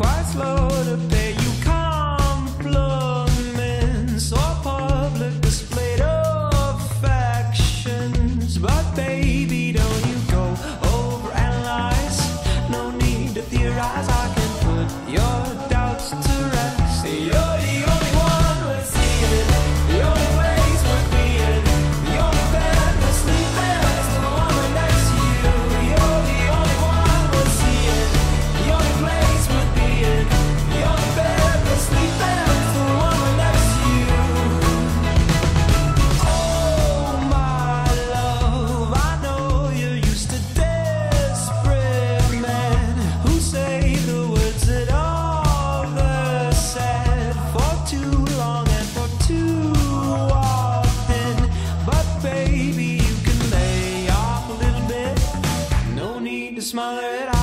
quite slow to pay you compliments or public display of affections. But baby, don't you go over analyze. No need to theorize. I can put your Smile. smother it.